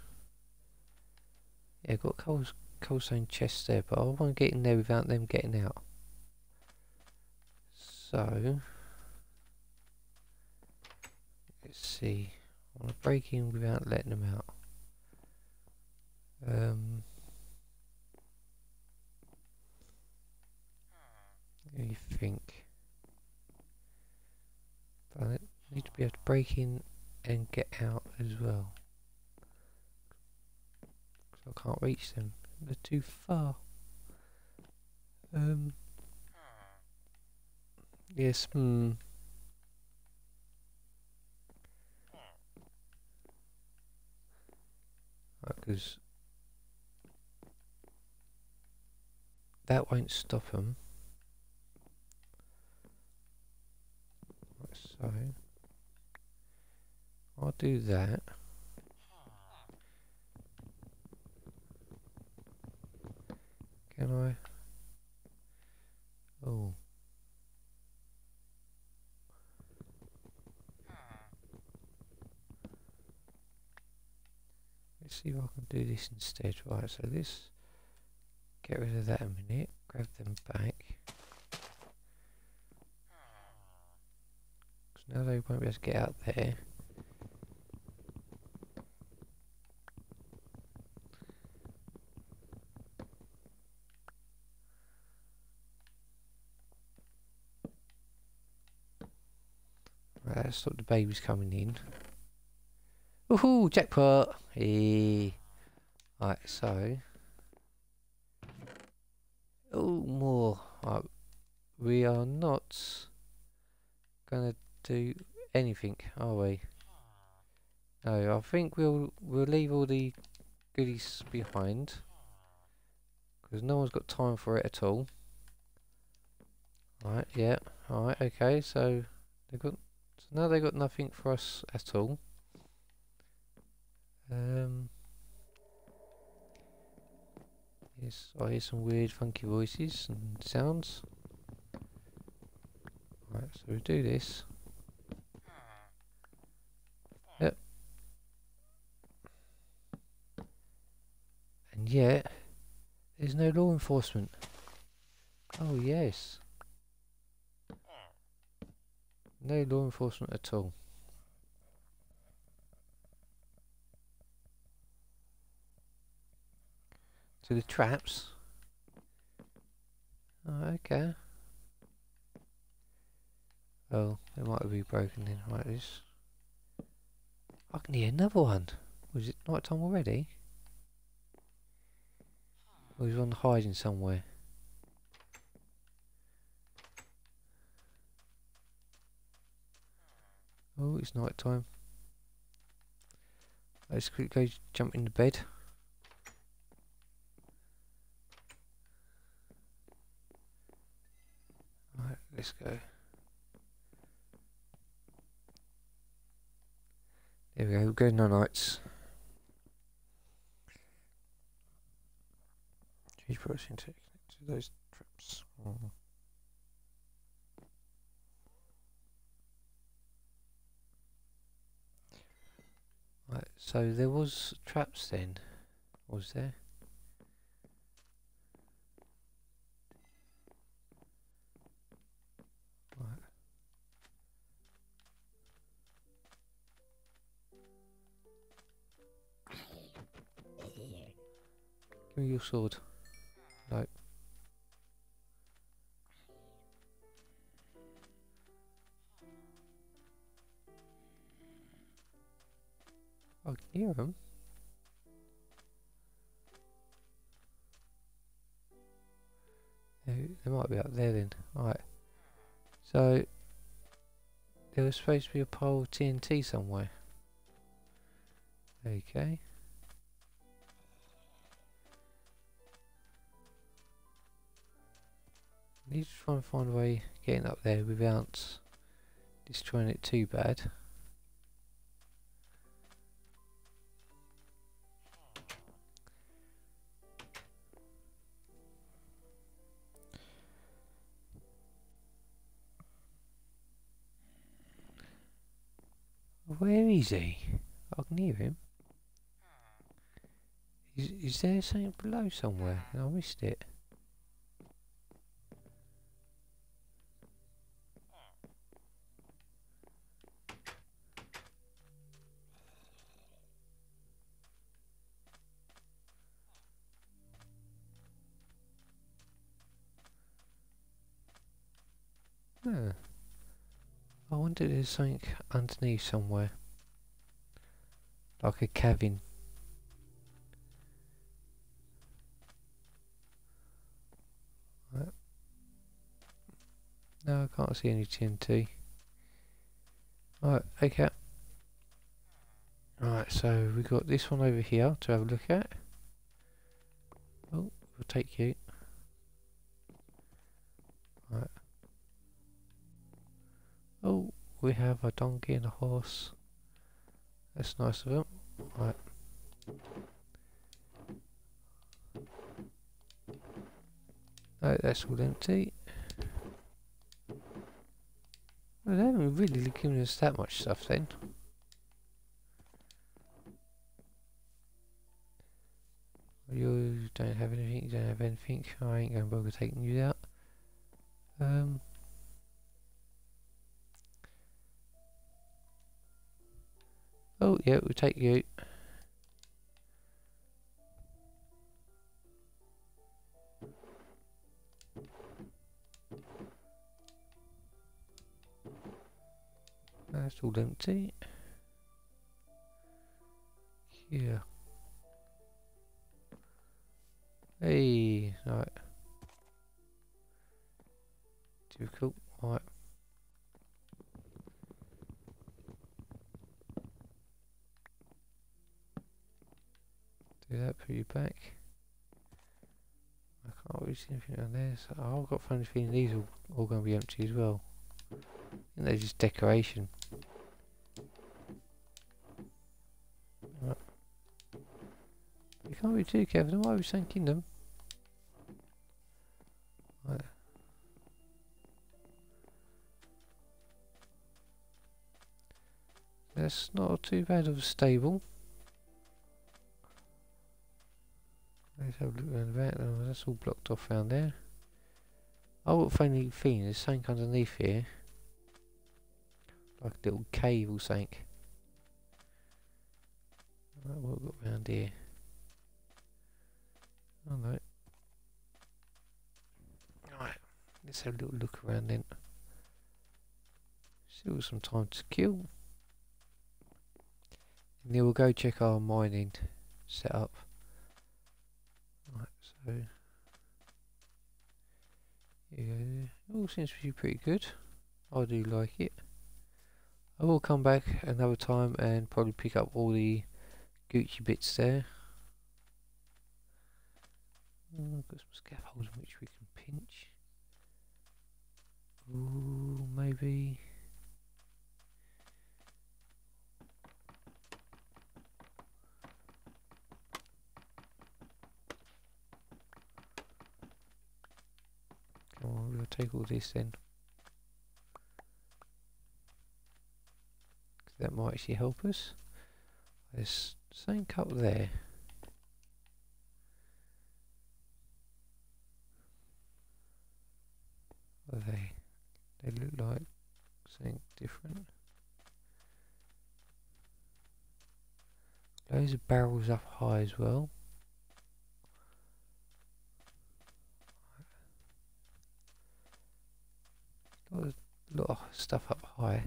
Yeah, got coal, cobblestone chests there, but I want to get in there without them getting out. So, let's see. I want to break in without letting them out. Um, you think? But I need to be able to break in and get out as well. I can't reach them. They're too far. Um. Yes, hmm. Because that won't stop them. So I'll do that. Can I? Oh. Let's see if I can do this instead. Right, so this, get rid of that a minute, grab them back. Because now they won't be able to get out there. Let's stop the babies coming in. Woohoo! Jackpot! Hey. Right, so. Oh, more. Right. We are not gonna do anything, are we? No, I think we'll we'll leave all the goodies behind because no one's got time for it at all. Right, yeah, alright, okay, so they've got so now they've got nothing for us at all. Um, yes, I hear some weird funky voices and sounds. Right, so we do this. Yep. And yet, there's no law enforcement. Oh yes. No law enforcement at all. To the traps. Oh, okay. Oh, it might be broken in like this. I can hear another one. Was it night time already? Or is one hiding somewhere? Oh, it's night time. Let's quickly go jump into bed. Right, let's go. There we go, good nights. Change processing to those traps. Mm. Right, so there was traps then, was there? Give me your sword. I can hear them. They, they might be up there then. Right. So, there was supposed to be a pole of TNT somewhere. Okay. Need to try and find a way getting up there without destroying it too bad. Where is he? I can hear him. Is, is there something below somewhere? I missed it. Huh. Wonder if there's something underneath somewhere. Like a cabin. No, I can't see any TNT. Right, okay. Right, so we got this one over here to have a look at. Oh, we'll take you. Right. Oh, we have a donkey and a horse. That's nice of them. Right. Oh, that's all empty. Well, they haven't really given us that much stuff then. You don't have anything, you don't have anything. I ain't going to bother taking you out. Um, oh, yeah, we'll take you. That's all empty. Here. Hey, right. Difficult, right. Do that, put you back. I can't really see anything on there, so oh, I've got a funny feeling these are all going to be empty as well. I think they're just decoration. Right. You can't be too careful, why are we sinking them? Right. That's not too bad of a stable. Have a look around back. Oh, that's all blocked off around there. Oh, funny thing, there's something underneath here. Like a little cave or something. Right, what have we got around here? Oh no. Right, let's have a little look around then. Still some time to kill. And then we'll go check our mining setup. So yeah, all seems to be pretty good. I do like it. I will come back another time and probably pick up all the Gucci bits there. Mm, got some scaffolding which we can pinch. Ooh, maybe. On, we'll take all this then. That might actually help us. There's something up there. Are they? They look like something different. Loads of barrels up high as well. A lot of stuff up high.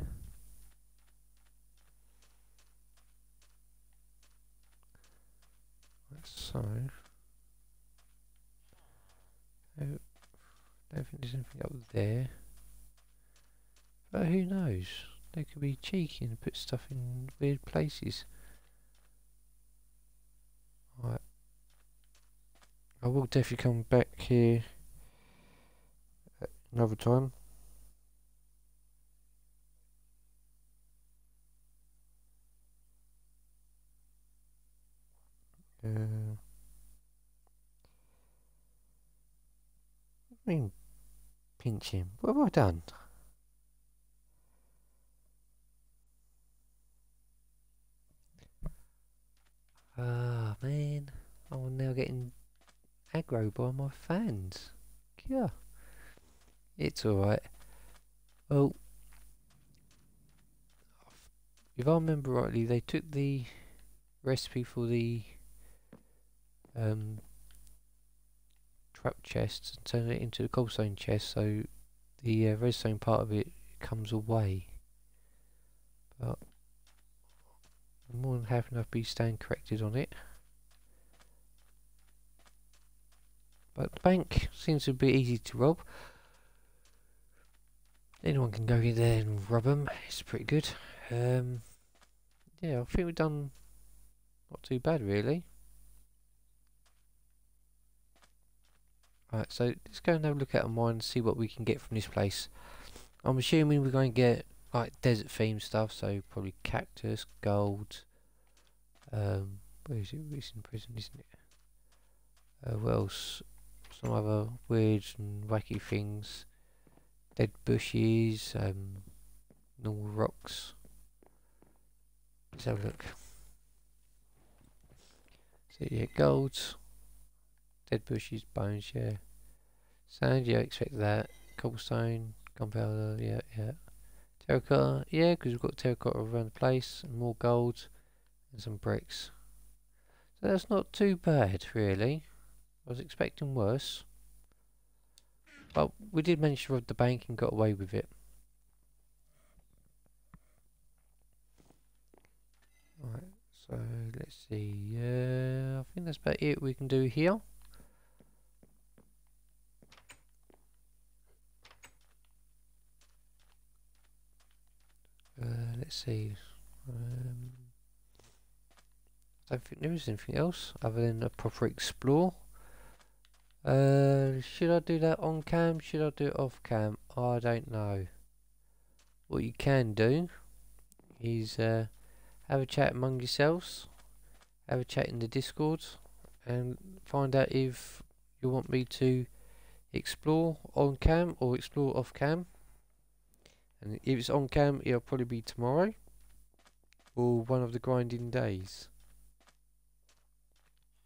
so I don't think there's anything up there. But who knows? They could be cheeky and put stuff in weird places. Right. I will definitely come back here another time. Uh, I mean, pinch him. What have I done? Ah, man. I'm now getting aggro by my fans. Yeah. It's alright. Well, if I remember rightly, they took the recipe for the um, trap chest and turn it into a cobblestone chest, so the uh, redstone part of it comes away. But I'm more than happy enough to be stand corrected on it. But the bank seems to be easy to rob. Anyone can go in there and rob them. It's pretty good. Um, yeah, I think we've done not too bad really. Right, so let's go and have a look at our mine and see what we can get from this place. I'm assuming we're going to get like desert themed stuff, so probably cactus, gold. Um, where is it? It's in prison, isn't it? Uh, what else? Some other weird and wacky things. Dead bushes, um, normal rocks. Let's have a look. So yeah, gold, dead bushes, bones, yeah. Sand, yeah, expect that. Cobblestone, gunpowder, yeah, yeah. Terracotta, yeah, because we've got terracotta around the place, and more gold, and some bricks. So that's not too bad, really. I was expecting worse. But we did manage to rob the bank and got away with it. Right, so let's see. Uh, I think that's about it we can do here. Let's see. Um, I don't think there is anything else other than a proper explore. Uh, should I do that on cam? Should I do it off cam? I don't know. What you can do is uh, have a chat among yourselves, have a chat in the Discord, and find out if you want me to explore on cam or explore off cam. And if it's on cam, it'll probably be tomorrow or one of the grinding days,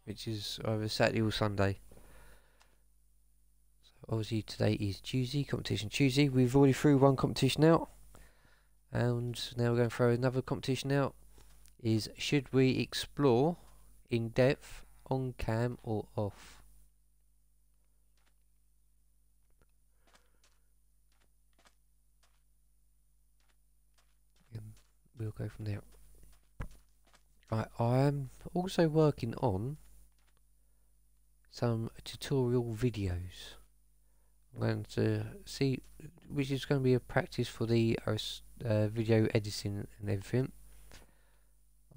which is either Saturday or Sunday So obviously today is Tuesday, competition Tuesday. We've already threw one competition out. And now we're going to throw another competition out. Is should we explore in depth on cam or off? And we'll go from there. Right, I'm also working on some tutorial videos. I'm going to see which is going to be a practice for the uh, video editing and everything.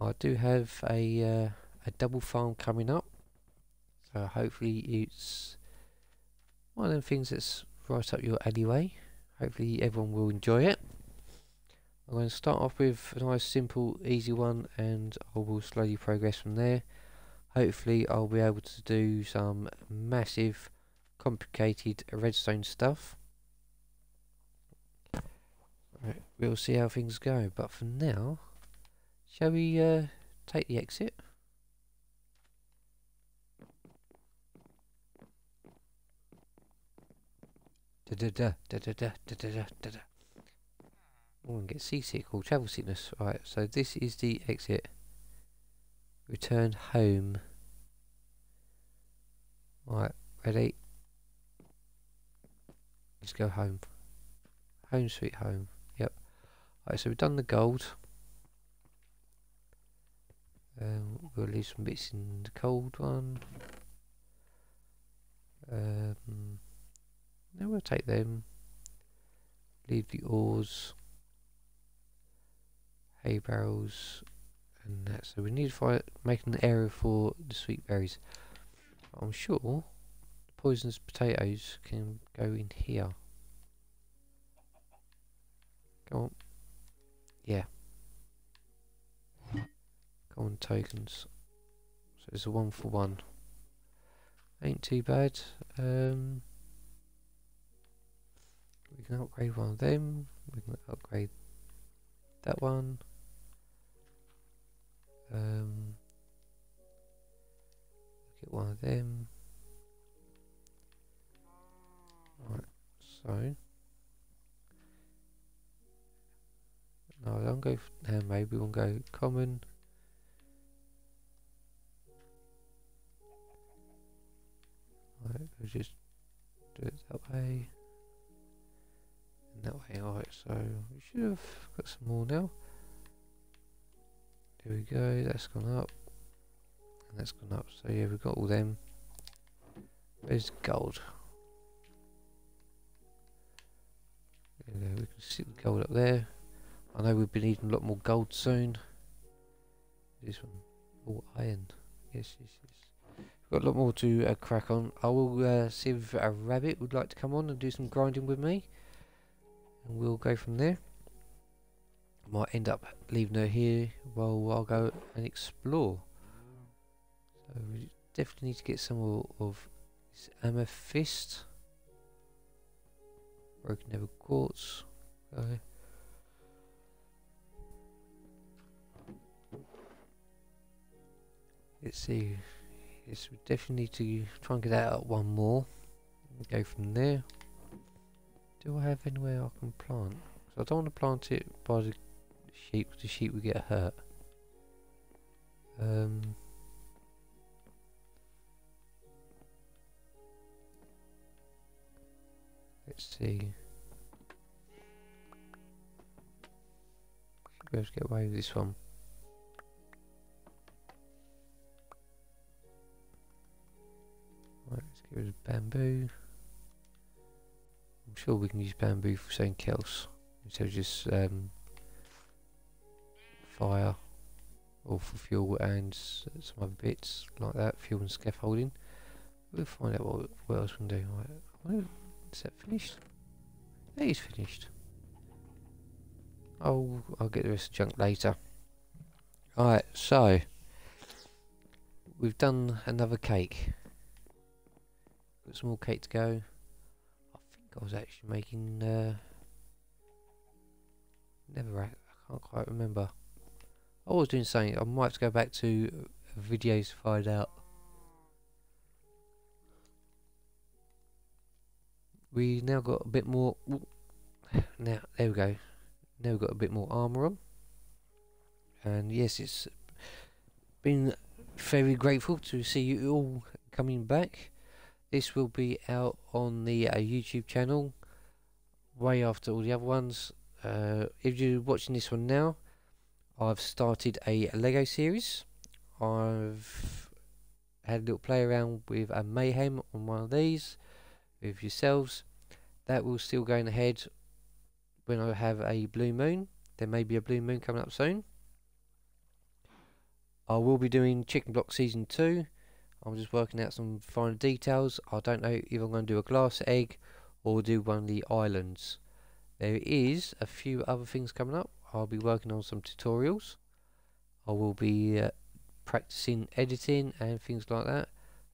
I do have a uh, a double farm coming up, so hopefully it's one of the things that's right up your alleyway. Hopefully everyone will enjoy it. I'm going to start off with a nice simple easy one and I will slowly progress from there. Hopefully I'll be able to do some massive complicated redstone stuff. Right, we'll see how things go, but for now, shall we uh, take the exit? Da da da da da da da da da da. Oh, and get seasick or travel sickness. Right, so this is the exit. Return home. Right, ready? Let's go home. Home sweet home. Yep. Alright, so we've done the gold. Um, we'll leave some bits in the cold one. Um, then we'll take them. Leave the ores, hay barrels, and that. So we need to find, make an area for the sweet berries. I'm sure the poisonous potatoes can go in here. Come on. Yeah. Come on, tokens. So it's a one for one. Ain't too bad. Um, we can upgrade one of them. We can upgrade that one. Um, get one of them. Right, so. No, I don't go maybe we'll go common. Right, we'll just do it that way. And that way, alright, so we should have got some more now. There we go, that's gone up. And that's gone up, so yeah, we've got all them. Where's gold? There we go, we can see the gold up there. I know we've been needing a lot more gold soon. This one. Oh, iron. Yes, yes, yes. We've got a lot more to uh, crack on. I will uh, see if a rabbit would like to come on and do some grinding with me. And we'll go from there. Might end up leaving her here while I'll go and explore. So we definitely need to get some of, of this amethyst. Broken nether quartz. Okay. Let's see. Yes, we definitely need to try and get out one more. Go from there. Do I have anywhere I can plant? I don't want to plant it by the sheep, the sheep would get hurt. Um, let's see. Should be able to get away with this one. Right, let's get rid of bamboo. I'm sure we can use bamboo for something else instead of just um, fire or for fuel and some other bits like that, fuel and scaffolding. We'll find out what, what else we can do. Right. Is that finished? That is finished. I'll, I'll get the rest of the junk later. Alright, so we've done another cake. Got some more cake to go. I think I was actually making uh, never I can't quite remember. I was doing something. I might have to go back to videos to find out. We now got a bit more. Now there we go. Now we've got a bit more armor on. And yes, it's been very grateful to see you all coming back. This will be out on the uh, YouTube channel way after all the other ones. Uh, if you're watching this one now, I've started a Lego series. I've had a little play around with a Mayhem on one of these with yourselves. That will still going ahead when I have a blue moon. There may be a blue moon coming up soon. I will be doing Chicken Block Season 2. I'm just working out some final details. I don't know if I'm going to do a glass egg or do one of the islands. There is a few other things coming up. I'll be working on some tutorials. I will be uh, practicing editing and things like that.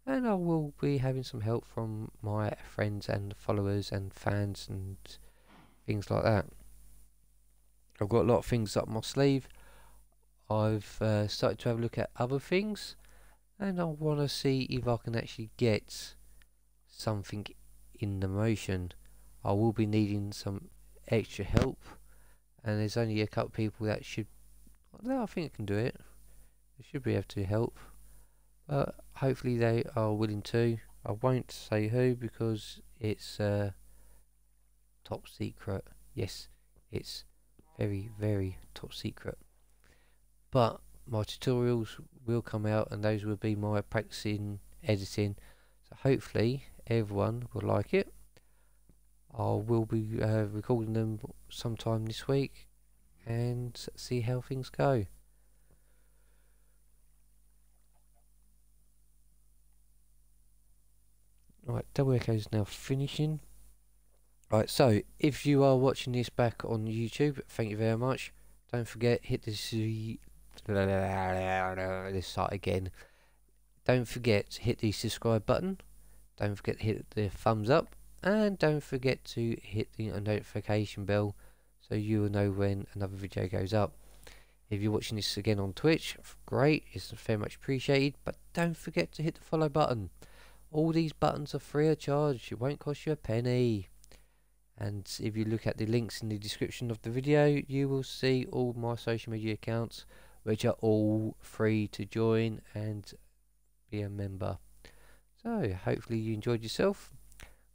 And I will be having some help from my friends and followers and fans and things like that. I've got a lot of things up my sleeve. I've uh, started to have a look at other things and I want to see if I can actually get something in the motion. I will be needing some extra help and there's only a couple people that should I think I can do it. They should be able to help. But hopefully they are willing to. I won't say who because it's uh, top secret. Yes it's very very top secret. But my tutorials will come out and those will be my practicing editing. So hopefully everyone will like it I will be uh, recording them sometime this week and see how things go Right, double echo is now finishing. Right, so if you are watching this back on YouTube, thank you very much. Don't forget hit this this start again. Don't forget to hit the subscribe button. Don't forget to hit the thumbs up, and don't forget to hit the notification bell so you will know when another video goes up. If you're watching this again on Twitch, great, it's very much appreciated. But don't forget to hit the follow button. All these buttons are free of charge. It won't cost you a penny. And if you look at the links in the description of the video, you will see all my social media accounts, which are all free to join and be a member. So, hopefully you enjoyed yourself.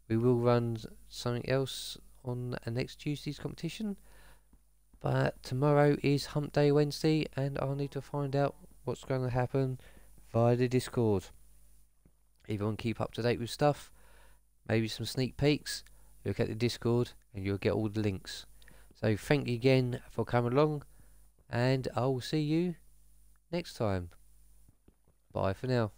We will run something else on next Tuesday's competition. But tomorrow is Hump Day Wednesday, and I'll need to find out what's going to happen via the Discord. To keep up to date with stuff, maybe some sneak peeks, look at the Discord and you'll get all the links. So thank you again for coming along and I will see you next time. Bye for now.